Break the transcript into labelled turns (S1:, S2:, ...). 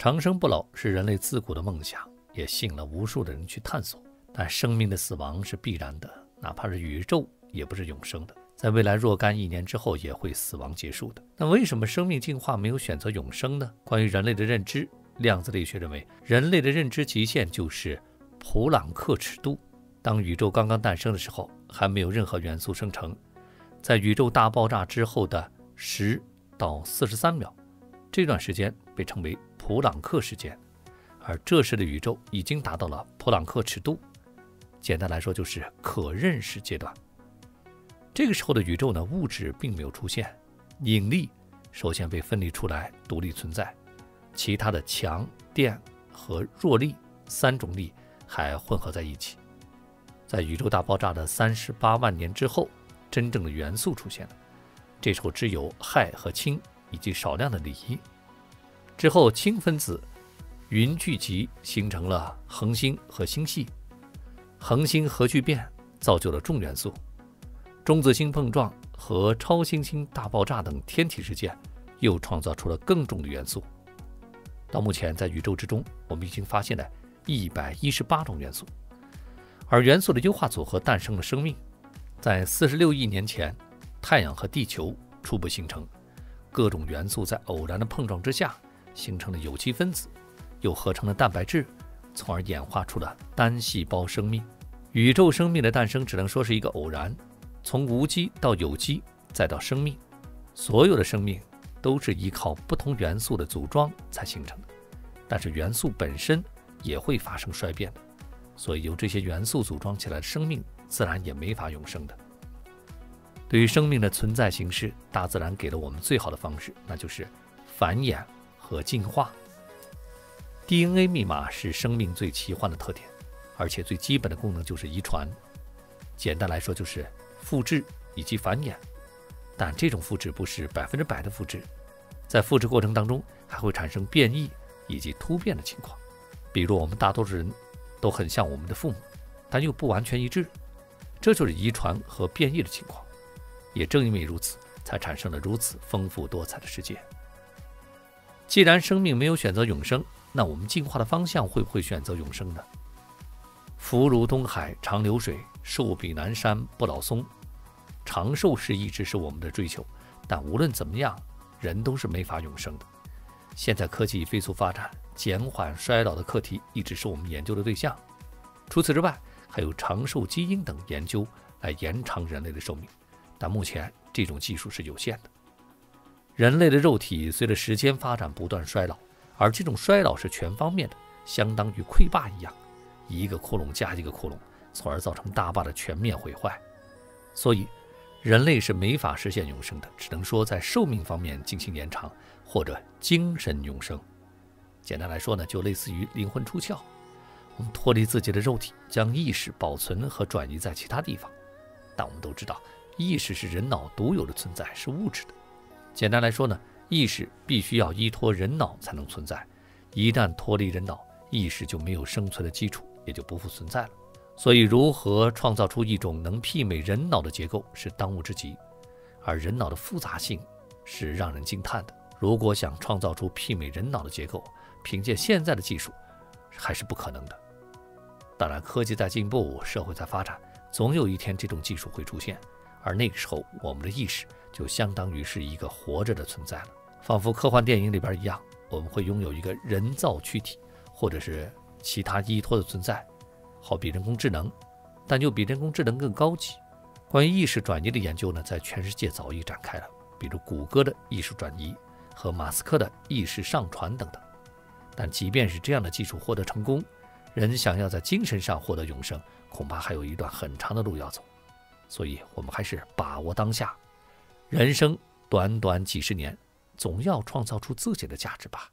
S1: 长生不老是人类自古的梦想，也吸引了无数的人去探索。但生命的死亡是必然的，哪怕是宇宙也不是永生的，在未来若干亿年之后也会死亡结束的。那为什么生命进化没有选择永生呢？关于人类的认知，量子力学认为，人类的认知极限就是普朗克尺度。当宇宙刚刚诞生的时候，还没有任何元素生成，在宇宙大爆炸之后的十到四十三秒，这段时间被称为普朗克时间，而这时的宇宙已经达到了普朗克尺度。简单来说，就是可认识阶段。这个时候的宇宙呢，物质并没有出现，引力首先被分离出来，独立存在，其他的强、电和弱力三种力还混合在一起。在宇宙大爆炸的三十八万年之后，真正的元素出现了。这时候只有氦和氢以及少量的锂。之后，氢分子云聚集，形成了恒星和星系。恒星核聚变造就了重元素。中子星碰撞和超新星大爆炸等天体事件，又创造出了更重的元素。到目前，在宇宙之中，我们已经发现了一百一十八种元素。而元素的优化组合诞生了生命。在四十六亿年前，太阳和地球初步形成，各种元素在偶然的碰撞之下，形成了有机分子，又合成了蛋白质，从而演化出了单细胞生命。宇宙生命的诞生只能说是一个偶然，从无机到有机，再到生命，所有的生命都是依靠不同元素的组装才形成的。但是元素本身也会发生衰变的。所以，由这些元素组装起来的生命，自然也没法永生的。对于生命的存在形式，大自然给了我们最好的方式，那就是繁衍和进化。DNA 密码是生命最奇幻的特点，而且最基本的功能就是遗传。简单来说，就是复制以及繁衍。但这种复制不是百分之百的复制，在复制过程当中还会产生变异以及突变的情况。比如，我们大多数人。都很像我们的父母，但又不完全一致，这就是遗传和变异的情况。也正因为如此，才产生了如此丰富多彩的世界。既然生命没有选择永生，那我们进化的方向会不会选择永生呢？福如东海长流水，寿比南山不老松。长寿是一直是我们的追求，但无论怎么样，人都是没法永生的。现在科技飞速发展。减缓衰老的课题一直是我们研究的对象。除此之外，还有长寿基因等研究来延长人类的寿命，但目前这种技术是有限的。人类的肉体随着时间发展不断衰老，而这种衰老是全方面的，相当于溃坝一样，一个窟窿加一个窟窿，从而造成大坝的全面毁坏。所以，人类是没法实现永生的，只能说在寿命方面进行延长，或者精神永生。简单来说呢，就类似于灵魂出窍，我们脱离自己的肉体，将意识保存和转移在其他地方。但我们都知道，意识是人脑独有的存在，是物质的。简单来说呢，意识必须要依托人脑才能存在。一旦脱离人脑，意识就没有生存的基础，也就不复存在了。所以，如何创造出一种能媲美人脑的结构，是当务之急。而人脑的复杂性是让人惊叹的。如果想创造出媲美人脑的结构，凭借现在的技术，还是不可能的。当然，科技在进步，社会在发展，总有一天这种技术会出现，而那个时候，我们的意识就相当于是一个活着的存在了，仿佛科幻电影里边一样，我们会拥有一个人造躯体，或者是其他依托的存在，好比人工智能，但又比人工智能更高级。关于意识转移的研究呢，在全世界早已展开了，比如谷歌的意识转移和马斯克的意识上传等等。但即便是这样的技术获得成功，人想要在精神上获得永生，恐怕还有一段很长的路要走。所以，我们还是把握当下，人生短短几十年，总要创造出自己的价值吧。